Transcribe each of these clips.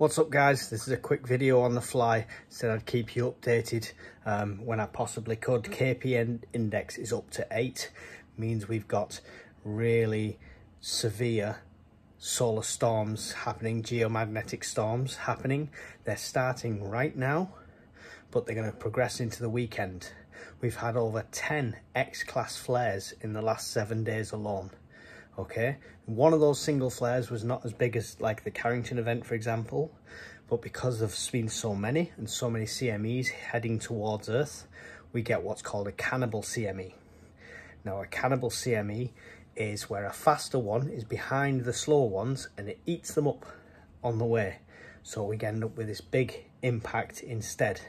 What's up guys, this is a quick video on the fly, said I'd keep you updated um, when I possibly could. KPN index is up to 8, means we've got really severe solar storms happening, geomagnetic storms happening. They're starting right now, but they're going to progress into the weekend. We've had over 10 X-class flares in the last seven days alone okay? One of those single flares was not as big as like the carrington event for example but because there's been so many and so many cmes heading towards earth we get what's called a cannibal cme now a cannibal cme is where a faster one is behind the slower ones and it eats them up on the way. So we end up with this big impact instead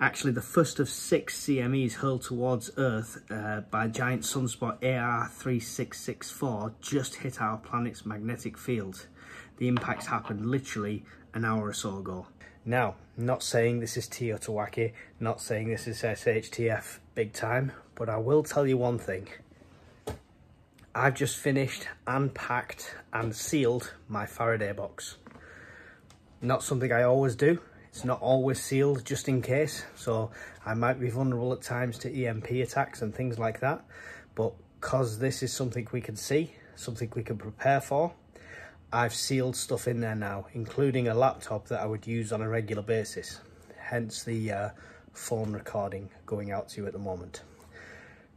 Actually, the first of six CMEs hurled towards Earth uh, by giant sunspot AR3664 just hit our planet's magnetic field. The impacts happened literally an hour or so ago. Now, not saying this is TEOTWAWKI, not saying this is SHTF big time, but I will tell you one thing. I've just finished, unpacked and sealed my Faraday box. Not something I always do, it's not always sealed just in case, so I might be vulnerable at times to EMP attacks and things like that. But because this is something we can see, something we can prepare for, I've sealed stuff in there now, including a laptop that I would use on a regular basis. Hence the uh, phone recording going out to you at the moment.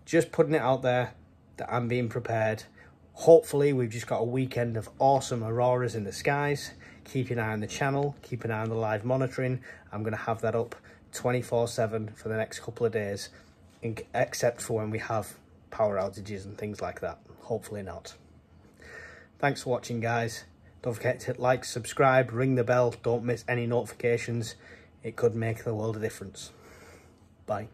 Just putting it out there that I'm being prepared. Hopefully we've just got a weekend of awesome auroras in the skies keep an eye on the channel, keep an eye on the live monitoring. I'm going to have that up 24-7 for the next couple of days, except for when we have power outages and things like that. Hopefully not. Thanks for watching, guys. Don't forget to hit like, subscribe, ring the bell. Don't miss any notifications. It could make the world a difference. Bye.